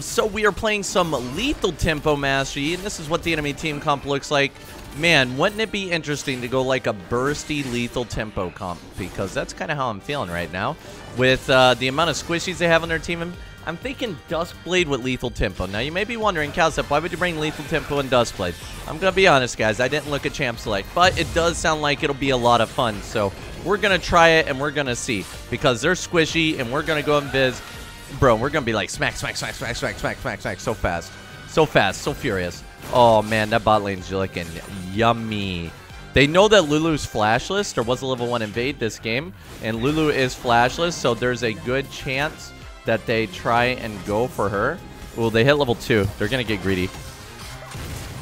So we are playing some Lethal Tempo Mastery, and this is what the enemy team comp looks like. Man, wouldn't it be interesting to go like a bursty Lethal Tempo comp? Because that's kind of how I'm feeling right now. With uh, the amount of squishies they have on their team, I'm thinking Duskblade with Lethal Tempo. Now, you may be wondering, Cowsep, why would you bring Lethal Tempo and Duskblade? I'm going to be honest, guys. I didn't look at Champ Select, but it does sound like it'll be a lot of fun. So we're going to try it, and we're going to see. Because they're squishy, and we're going to go and Viz. Bro, we're to be like smack, smack, smack, smack, smack, smack, smack, smack, so fast. So fast, so furious. Oh, man, that bot lane's looking yummy. They know that Lulu's flashless. There was a level 1 invade this game, and Lulu is flashless, so there's a good chance that they try and go for her. Well, they hit level 2. They're to get greedy.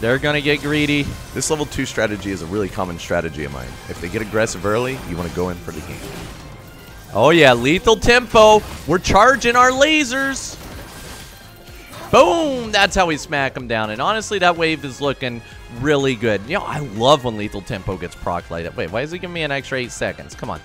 They're to get greedy. This level 2 strategy is a really common strategy of mine. If they get aggressive early, you want to go in for the game. Oh, yeah. Lethal tempo. We're charging our lasers. Boom! That's how we smack them down. And honestly, that wave is looking really good. You know, I love when Lethal Tempo gets proc like that. Wait, why is he giving me an extra 8 seconds? Come on.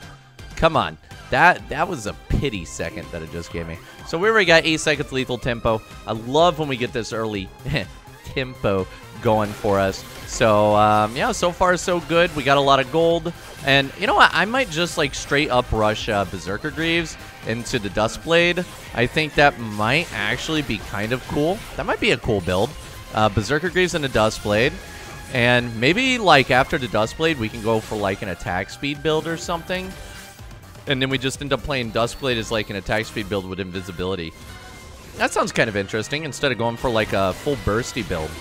Come on. That that was a pity second that it just gave me. So we already got 8 seconds Lethal Tempo. I love when we get this early tempo going for us. So, um, yeah, so far so good. We got a lot of gold. And you know what? I might just, like, straight up rush uh, Berserker Greaves into the Duskblade. I think that might actually be kind of cool. That might be a cool build. Uh, Berserker Greaves and a Duskblade. And maybe, like, after the Duskblade, we can go for, like, an attack speed build or something. And then we just end up playing Duskblade as, like, an attack speed build with invisibility. That sounds kind of interesting instead of going for, like, a full bursty build.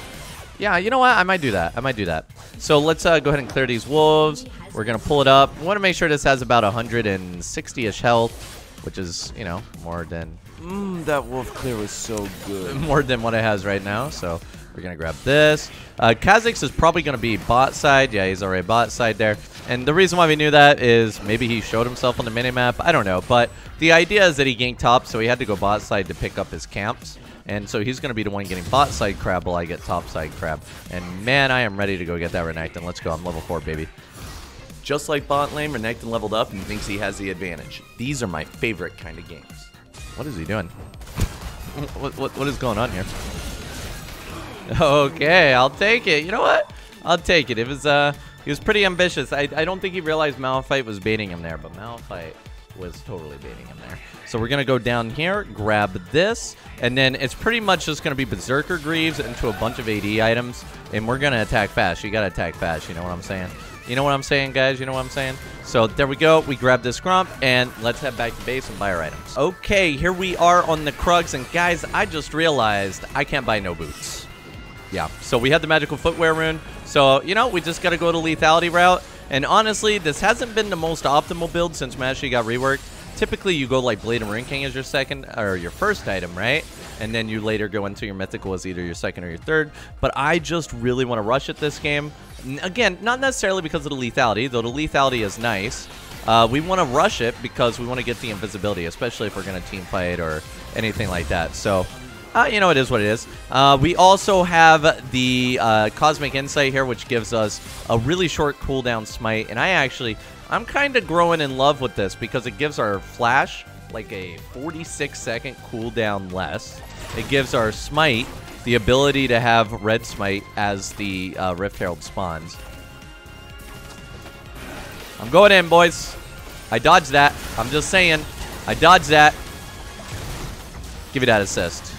Yeah, you know what? I might do that. I might do that. So let's uh, go ahead and clear these wolves. We're going to pull it up. We want to make sure this has about 160-ish health, which is, you know, more than... Mmm, that wolf clear was so good. More than what it has right now, so we're going to grab this. Uh, Kha'Zix is probably going to be bot side. Yeah, he's already bot side there. And the reason why we knew that is maybe he showed himself on the minimap. I don't know. But the idea is that he ganked top, so he had to go bot side to pick up his camps. And so he's going to be the one getting bot side crab while I get top side crab. And man, I am ready to go get that Renekton. Let's go. I'm level 4, baby. Just like bot lane, Renekton leveled up and thinks he has the advantage. These are my favorite kind of games. What is he doing? what, what, what is going on here? Okay, I'll take it. You know what? I'll take it. It was, uh, he was pretty ambitious. I, I don't think he realized Malphite was baiting him there, but Malphite was totally baiting him there. So we're going to go down here, grab this, and then it's pretty much just going to be Berserker Greaves into a bunch of AD items, and we're going to attack fast. You got to attack fast, you know what I'm saying? You know what I'm saying, guys? You know what I'm saying? So there we go. We grab this Gromp, and let's head back to base and buy our items. Okay, here we are on the Krugs, and guys, I just realized I can't buy no boots. Yeah, so we had the Magical Footwear rune, so, you know, we just got to go to lethality route. And honestly, this hasn't been the most optimal build since Mastery got reworked. Typically, you go like Blade and Ruined King as your second or your first item, right? And then you later go into your Mythical as either your second or your third. But I just really want to rush at this game. Again, not necessarily because of the lethality, though the lethality is nice. Uh, we want to rush it because we want to get the invisibility, especially if we're going to team fight or anything like that. So uh, you know, it is what it is. Uh, we also have the uh, Cosmic Insight here, which gives us a really short cooldown smite. And I actually, I'm kind of growing in love with this because it gives our Flash like a 46 second cooldown less. It gives our smite the ability to have red smite as the uh, Rift Herald spawns. I'm going in, boys. I dodged that. I'm just saying. I dodged that. Give me that assist.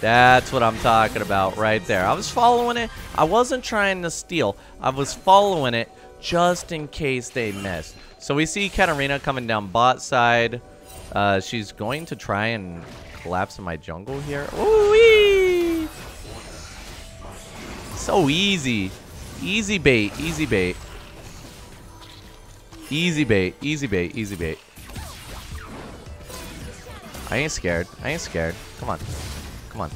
That's what I'm talking about right there. I was following it. I wasn't trying to steal. I was following it just in case they miss. So we see Katarina coming down bot side. Uh, she's going to try and collapse in my jungle here. Ooh-wee! So easy. Easy bait. Easy bait. Easy bait. Easy bait. Easy bait. I ain't scared. I ain't scared. Come on. Come on.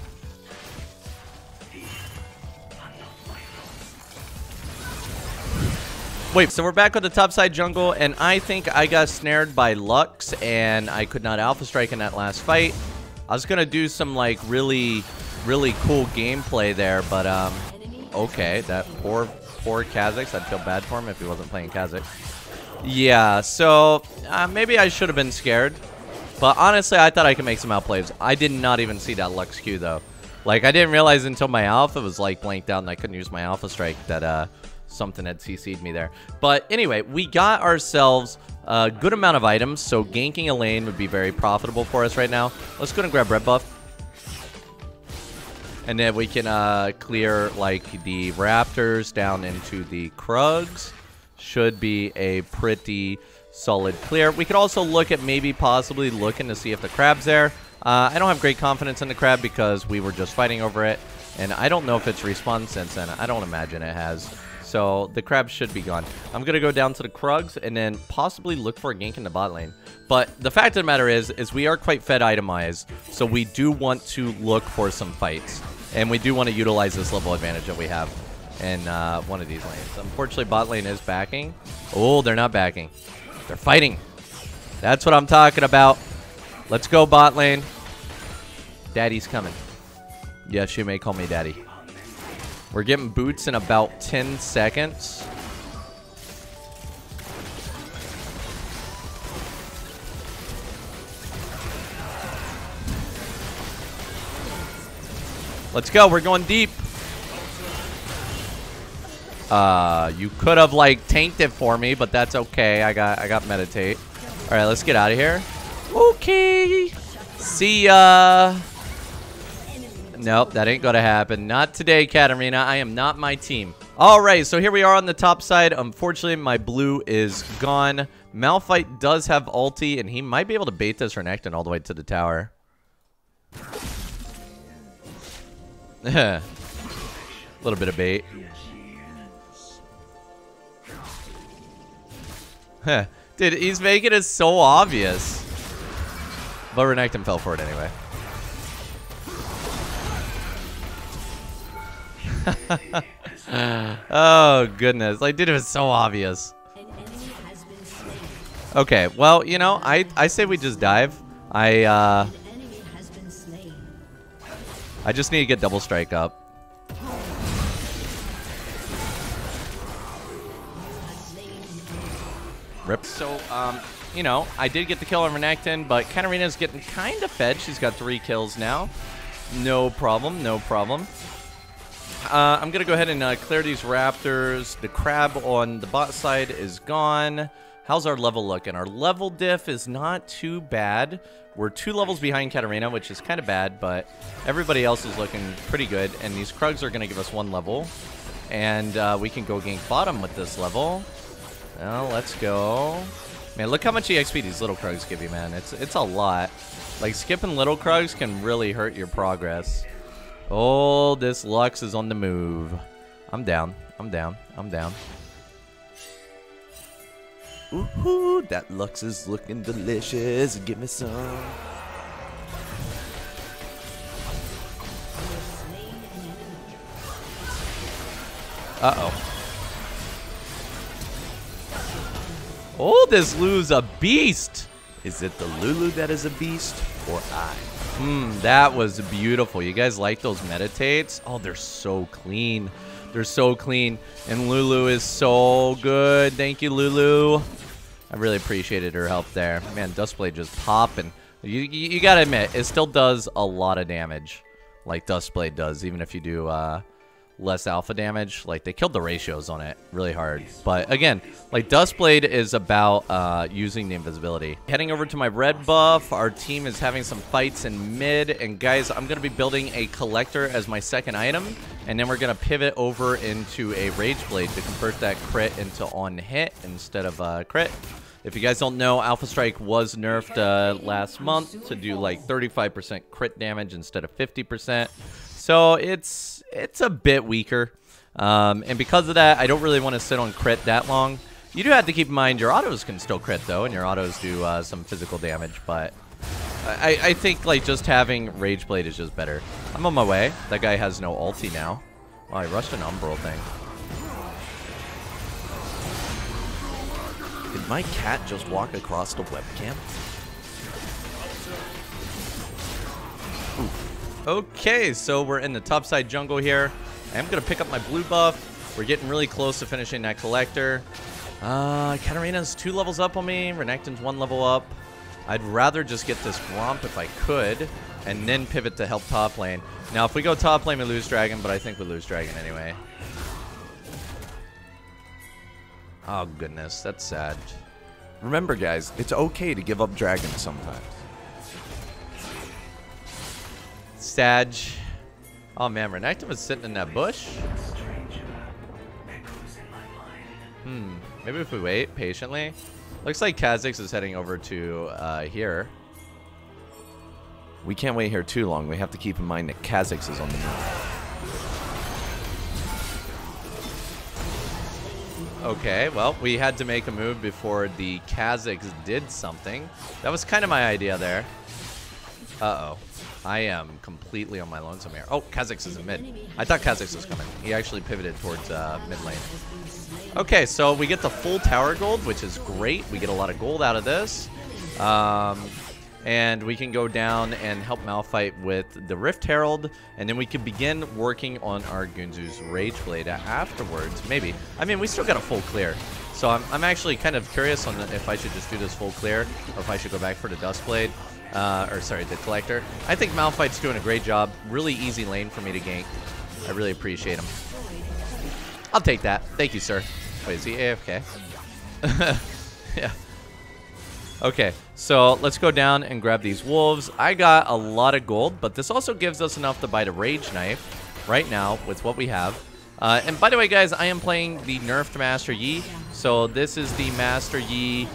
Wait, so we're back on the top side jungle, and I think I got snared by Lux, and I could not Alpha Strike in that last fight. I was going to do some, like, really, really cool gameplay there, but, um, okay, that poor, poor Kha'Zix. I'd feel bad for him if he wasn't playing Kha'Zix. Yeah, so, uh, maybe I should have been scared. But honestly, I thought I could make some outplays. I did not even see that Lux Q, though. Like, I didn't realize until my alpha was, like, blanked out and I couldn't use my alpha strike that, uh, something had CC'd me there. But anyway, we got ourselves a good amount of items, so ganking a lane would be very profitable for us right now. Let's go and grab red buff. And then we can uh, clear like the raptors down into the krugs. Should be a pretty solid clear. We could also look at maybe possibly looking to see if the crab's there. Uh, I don't have great confidence in the crab because we were just fighting over it. And I don't know if it's respawned since then. I don't imagine it has. So the crabs should be gone. I'm going to go down to the Krugs and then possibly look for a gank in the bot lane. But the fact of the matter is, is we are quite fed itemized. So we do want to look for some fights. And we do want to utilize this level advantage that we have in uh, one of these lanes. Unfortunately, bot lane is backing. Oh, they're not backing. They're fighting. That's what I'm talking about. Let's go bot lane. Daddy's coming. Yes, you may call me daddy. We're getting boots in about 10 seconds. Let's go. We're going deep. Uh, you could have like tanked it for me, but that's okay. I got I got meditate. All right, let's get out of here. Okay. See ya. Nope, that ain't gonna happen. Not today, Katarina. I am not my team. All right, so here we are on the top side. Unfortunately, my blue is gone. Malphite does have ulti, and he might be able to bait this Renekton all the way to the tower. A little bit of bait. Dude, he's making it so obvious. But Renekton fell for it anyway. oh, goodness. Like, dude, it was so obvious. Okay, well, you know, I, I say we just dive. I, uh... I just need to get double strike up. Rip. So, um, you know, I did get the kill on Renekton, but Katarina's getting kind of fed. She's got three kills now. No problem, no problem. Uh, I'm going to go ahead and uh, clear these raptors. The crab on the bot side is gone. How's our level looking? Our level diff is not too bad. We're two levels behind Katarina, which is kind of bad, but everybody else is looking pretty good. And these Krugs are going to give us one level. And uh, we can go gank bottom with this level. Well, let's go. Man, look how much EXP these little Krugs give you, man. It's, it's a lot. Like, skipping little Krugs can really hurt your progress. Oh, this Lux is on the move. I'm down. I'm down. I'm down. Ooh, that Lux is looking delicious. Give me some. Uh-oh. Oh, this Lulu's a beast. Is it the Lulu that is a beast, or I? Hmm, that was beautiful. You guys like those meditates? Oh, they're so clean. They're so clean. And Lulu is so good. Thank you, Lulu. I really appreciated her help there. Man, Duskblade just popping. You, you, you gotta admit, it still does a lot of damage. Like Duskblade does, even if you do uh, less alpha damage. Like, they killed the ratios on it really hard. But, again, like, Duskblade is about uh, using the invisibility. Heading over to my red buff, our team is having some fights in mid. And, guys, I'm going to be building a Collector as my second item. And then we're going to pivot over into a Rage Blade to convert that crit into on hit instead of uh, crit. If you guys don't know, Alpha Strike was nerfed uh, last month to do like 35% crit damage instead of 50%. So it's it's a bit weaker. Um, and because of that, I don't really want to sit on crit that long. You do have to keep in mind your autos can still crit though, and your autos do uh, some physical damage. But I, I think like just having Rage Blade is just better. I'm on my way. That guy has no ulti now. Oh, I rushed an Umbral thing. Did my cat just walk across the webcam? Okay, so we're in the top side jungle here. I'm going to pick up my blue buff. We're getting really close to finishing that collector. Uh, Katarina's two levels up on me. Renekton's one level up. I'd rather just get this Gromp if I could, and then pivot to help top lane. Now, if we go top lane, we lose Dragon, but I think we lose Dragon anyway. Oh, goodness. That's sad. Remember, guys, it's okay to give up dragons sometimes. Sag. Oh, man. Renekton was sitting in that bush. Hmm. Maybe if we wait patiently. Looks like Kha'Zix is heading over to uh, here. We can't wait here too long. We have to keep in mind that Kha'Zix is on the move. Okay, well, we had to make a move before the Kha'Zix did something. That was kind of my idea there. Uh-oh. I am completely on my lonesome here. Oh, Kha'Zix is in mid. I thought Kha'Zix was coming. He actually pivoted towards uh, mid lane. Okay, so we get the full tower gold, which is great. We get a lot of gold out of this. Um, and we can go down and help Malphite with the Rift Herald, and then we can begin working on our Guinsoo's Rage Blade afterwards, maybe. I mean, we still got a full clear, so I'm, I'm actually kind of curious on if I should just do this full clear, or if I should go back for the Duskblade, uh, or sorry, the Collector. I think Malphite's doing a great job. Really easy lane for me to gank. I really appreciate him. I'll take that. Thank you, sir. Wait, is he AFK? yeah. Okay, so let's go down and grab these wolves. I got a lot of gold, but this also gives us enough to buy the Rage Knife right now with what we have. Uh, and by the way, guys, I am playing the nerfed Master Yi. So this is the Master Yi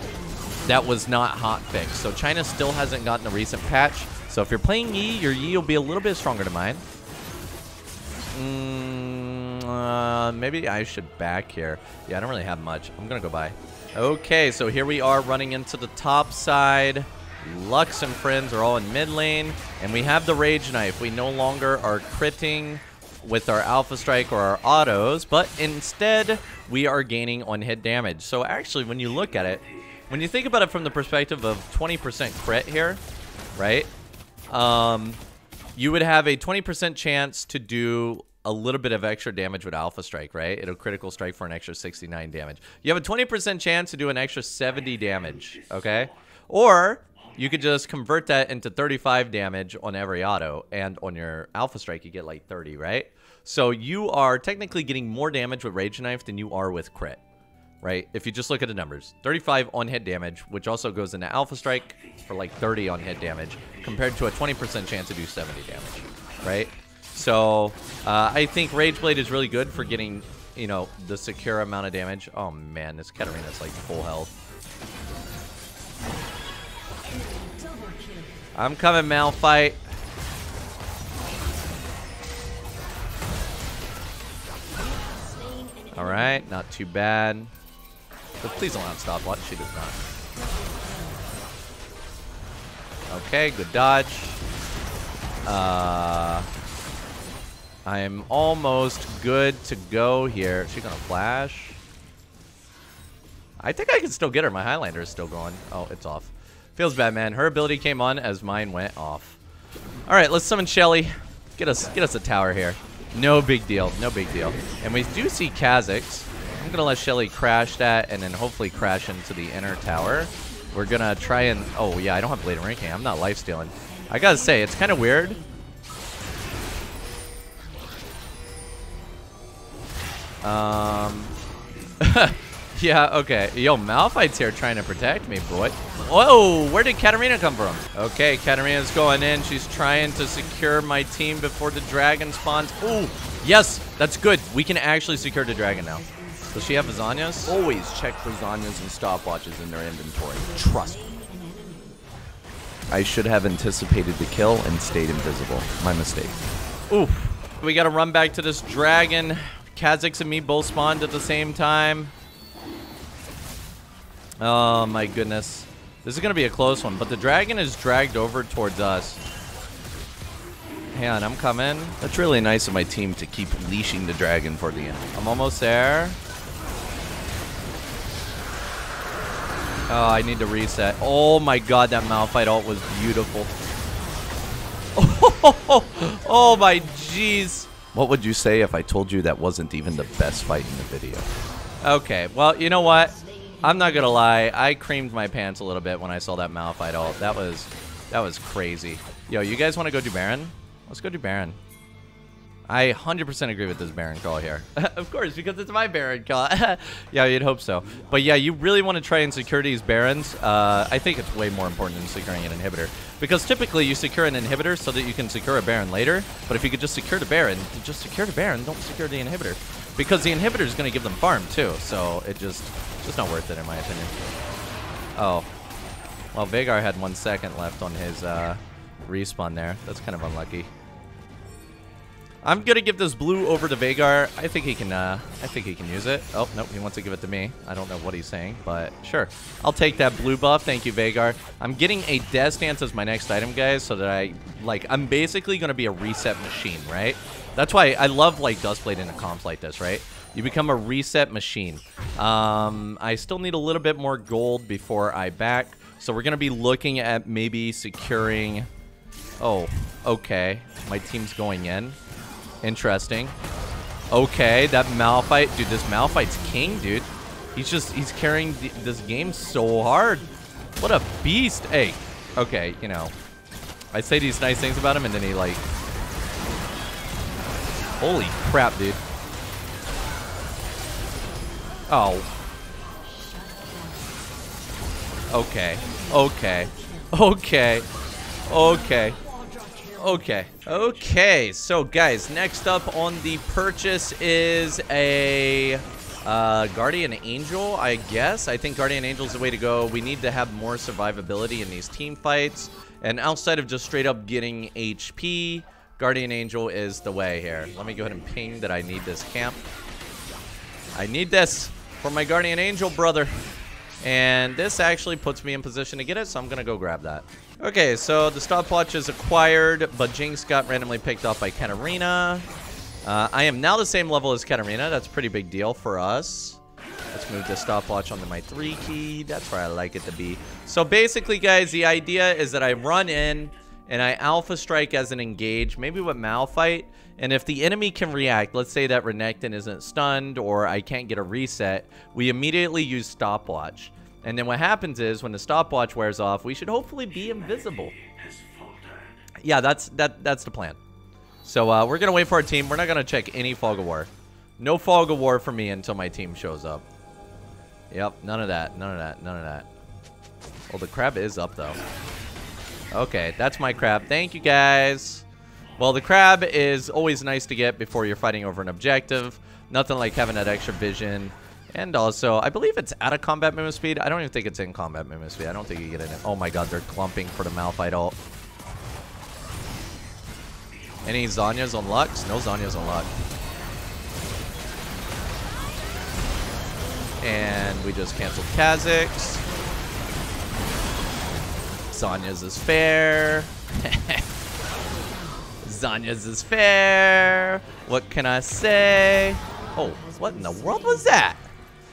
that was not hot fixed. So China still hasn't gotten a recent patch. So if you're playing Yi, your Yi will be a little bit stronger than mine. Mm, uh, maybe I should back here. Yeah, I don't really have much. I'm going to go buy. Okay, so here we are running into the top side. Lux and friends are all in mid lane. And we have the Rage Knife. We no longer are critting with our Alpha Strike or our autos, but instead we are gaining on hit damage. So actually, when you look at it, when you think about it from the perspective of 20% crit here, right? Um, you would have a 20% chance to do a little bit of extra damage with Alpha Strike, right? It'll critical strike for an extra 69 damage. You have a 20% chance to do an extra 70 damage, okay? Or you could just convert that into 35 damage on every auto, and on your Alpha Strike, you get like 30, right? So you are technically getting more damage with Rage Knife than you are with crit, right? If you just look at the numbers. 35 on hit damage, which also goes into Alpha Strike for like 30 on hit damage, compared to a 20% chance to do 70 damage, right? So uh, I think Rage Blade is really good for getting, you know, the secure amount of damage. Oh man, this Katarina's like full health. I'm coming, Malphite. All right, not too bad. But please don't stop watch. She does not. Okay, good dodge. Uh, I'm almost good to go here. Is she gonna flash? I think I can still get her. My Highlander is still going. Oh, it's off. Feels bad, man. Her ability came on as mine went off. All right, let's summon Shelly. Get us, get us a tower here. No big deal. No big deal. And we do see Kha'Zix. I'm gonna let Shelly crash that, and then hopefully crash into the inner tower. We're gonna try and. Oh yeah, I don't have Blade and Ruined King. I'm not life stealing. I gotta say, it's kind of weird. Um. yeah, okay. Yo, Malphite's here trying to protect me, boy. Whoa, where did Katarina come from? Okay, Katarina's going in. She's trying to secure my team before the dragon spawns. Ooh, yes, that's good. We can actually secure the dragon now. Does she have lasagnas? Always check for Zhonya's and stopwatches in their inventory. Trust me. I should have anticipated the kill and stayed invisible. My mistake. Oof. We gotta run back to this dragon. Kha'Zix and me both spawned at the same time. Oh my goodness. This is gonna be a close one, but the dragon is dragged over towards us. Hang on, I'm coming. That's really nice of my team to keep leashing the dragon for the end. I'm almost there. Oh, I need to reset. Oh my god, that Malphite ult was beautiful. Oh, oh my jeez. What would you say if I told you that wasn't even the best fight in the video? Okay, well, you know what? I'm not gonna lie, I creamed my pants a little bit when I saw that Malphite ult. That was, that was crazy. Yo, you guys want to go do Baron? Let's go do Baron. I 100% agree with this Baron call here. of course, because it's my Baron call. yeah, you'd hope so. But yeah, you really want to try and secure these Barons. Uh, I think it's way more important than securing an inhibitor. Because typically you secure an inhibitor so that you can secure a Baron later. But if you could just secure the Baron, just secure the Baron, don't secure the inhibitor. Because the inhibitor is going to give them farm too. So it just, just not worth it in my opinion. Oh. Well, Veigar had one second left on his uh, respawn there. That's kind of unlucky. I'm gonna give this blue over to Veigar. I think he can. Uh, I think he can use it. Oh nope, he wants to give it to me. I don't know what he's saying, but sure. I'll take that blue buff. Thank you, Veigar. I'm getting a Death Dance as my next item, guys, so that I like. I'm basically gonna be a reset machine, right? That's why I love like Duskblade in a comp like this, right? You become a reset machine. Um, I still need a little bit more gold before I back, so we're gonna be looking at maybe securing. Oh, okay. My team's going in. Interesting. Okay, that Malphite. Dude, this Malphite's king, dude. He's just, he's carrying th this game so hard. What a beast. Hey, okay, you know. I say these nice things about him, and then he, like... Holy crap, dude. Oh. Okay. Okay. Okay. Okay. Okay. Okay. So, guys, next up on the purchase is a uh, Guardian Angel, I guess. I think Guardian Angel is the way to go. We need to have more survivability in these team fights. And outside of just straight up getting HP, Guardian Angel is the way here. Let me go ahead and ping that I need this camp. I need this for my Guardian Angel brother. And this actually puts me in position to get it, so I'm going to go grab that. Okay, so the stopwatch is acquired, but Jinx got randomly picked off by Katarina. Uh, I am now the same level as Katarina. That's a pretty big deal for us. Let's move the stopwatch onto my 3 key. That's where I like it to be. So basically, guys, the idea is that I run in and I alpha strike as an engage, maybe with Malphite. And if the enemy can react, let's say that Renekton isn't stunned or I can't get a reset, we immediately use stopwatch. And then what happens is when the stopwatch wears off, we should hopefully be invisible. Yeah, that's that that's the plan. So uh, we're going to wait for our team. We're not going to check any Fog of War. No Fog of War for me until my team shows up. Yep, none of that. None of that. None of that. Well, the crab is up, though. Okay, that's my crab. Thank you, guys. Well, the crab is always nice to get before you're fighting over an objective. Nothing like having that extra vision. And also, I believe it's out of combat movement speed. I don't even think it's in combat movement speed. I don't think you get in it. Oh my god, they're clumping for the Malphite ult. Any Zhonya's on? No Zhonya's on. And we just canceled Kha'Zix. Zhonya's is fair. Zhonya's is fair. What can I say? Oh, what in the world was that?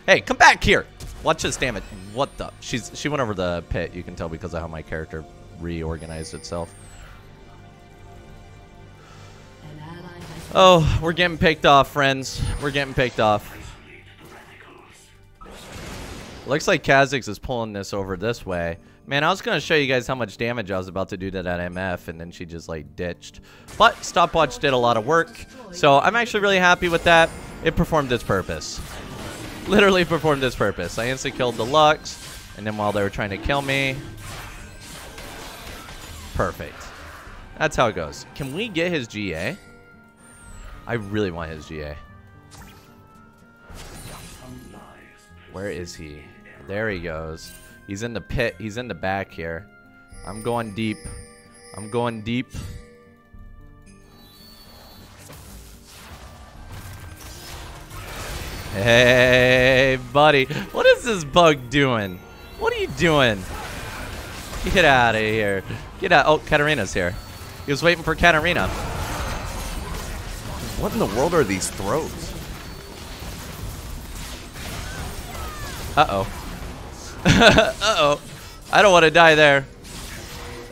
Hey, come back here. Watch this, damn it. What the? She's She went over the pit. You can tell because of how my character reorganized itself. Oh, we're getting picked off, friends. We're getting picked off. Looks like Kha'Zix is pulling this over this way. Man, I was going to show you guys how much damage I was about to do to that MF, and then she just, like, ditched. But Stopwatch did a lot of work, so I'm actually really happy with that. It performed its purpose. Literally performed its purpose. I insta-killed the Lux, and then while they were trying to kill me... Perfect. That's how it goes. Can we get his GA? I really want his GA. Where is he? There he goes. He's in the pit. He's in the back here. I'm going deep. I'm going deep. Hey, buddy. What is this bug doing? What are you doing? Get out of here. Get out. Oh, Katarina's here. He was waiting for Katarina. What in the world are these throws? Uh-oh. Uh-oh. I don't want to die there.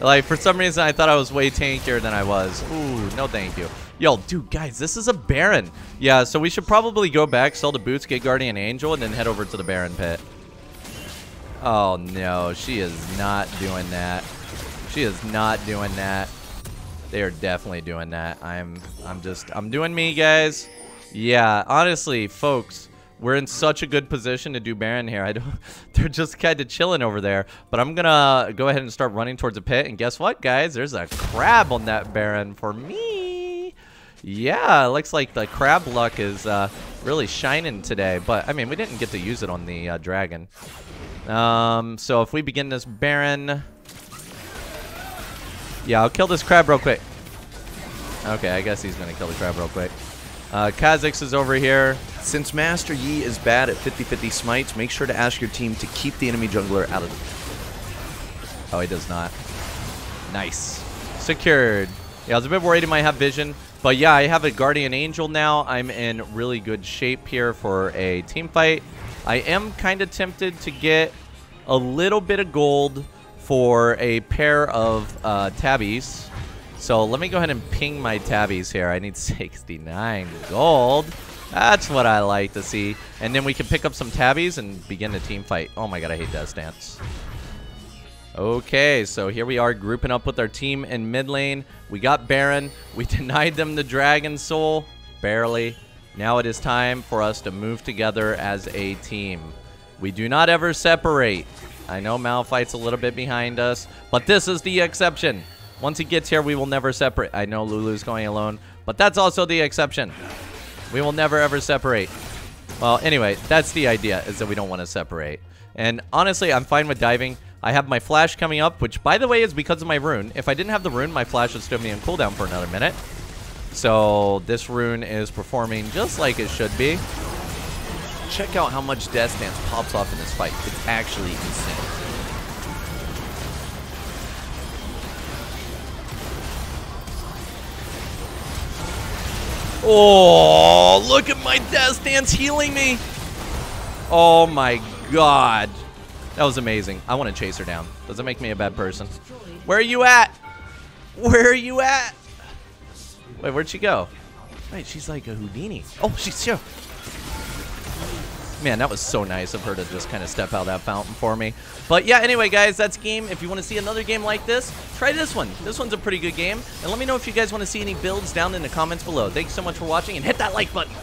Like, for some reason, I thought I was way tankier than I was. Ooh, no thank you. Yo, dude, guys, this is a Baron. Yeah, so we should probably go back, sell the boots, get Guardian Angel, and then head over to the Baron pit. Oh no, she is not doing that. She is not doing that. They are definitely doing that. I'm I'm just I'm doing me, guys. Yeah, honestly, folks, we're in such a good position to do Baron here. I don't they're just kind of chilling over there. But I'm gonna go ahead and start running towards the pit. And guess what, guys? There's a crab on that Baron for me. Yeah, looks like the crab luck is uh, really shining today. But I mean, we didn't get to use it on the uh, dragon. Um, so if we begin this Baron... Yeah, I'll kill this crab real quick. Okay, I guess he's going to kill the crab real quick. Uh, Kha'Zix is over here. Since Master Yi is bad at 50-50 smites, make sure to ask your team to keep the enemy jungler out of the Oh, he does not. Nice. Secured. Yeah, I was a bit worried he might have vision. But yeah, I have a Guardian Angel now. I'm in really good shape here for a team fight. I am kind of tempted to get a little bit of gold for a pair of uh, tabis. So let me go ahead and ping my tabis here. I need 69 gold. That's what I like to see. And then we can pick up some tabis and begin the team fight. Oh my god, I hate Death Dance. Okay, so here we are grouping up with our team in mid lane. We got Baron. We denied them the Dragon Soul. Barely. Now it is time for us to move together as a team. We do not ever separate. I know Malphite's a little bit behind us, but this is the exception. Once he gets here, we will never separate. I know Lulu's going alone, but that's also the exception. We will never ever separate. Well, anyway, that's the idea, is that we don't want to separate. And honestly, I'm fine with diving. I have my flash coming up, which, by the way, is because of my rune. If I didn't have the rune, my flash would still be on cooldown for another minute. So this rune is performing just like it should be. Check out how much Death Dance pops off in this fight. It's actually insane. Oh, look at my Death Dance healing me. Oh my god. That was amazing. I want to chase her down. Does it make me a bad person? Where are you at? Where are you at? Wait, where'd she go? Wait, she's like a Houdini. Oh, she's here. Man, that was so nice of her to just kind of step out that fountain for me. But yeah, anyway, guys, that's game. If you want to see another game like this, try this one. This one's a pretty good game. And let me know if you guys want to see any builds down in the comments below. Thanks so much for watching, and hit that like button.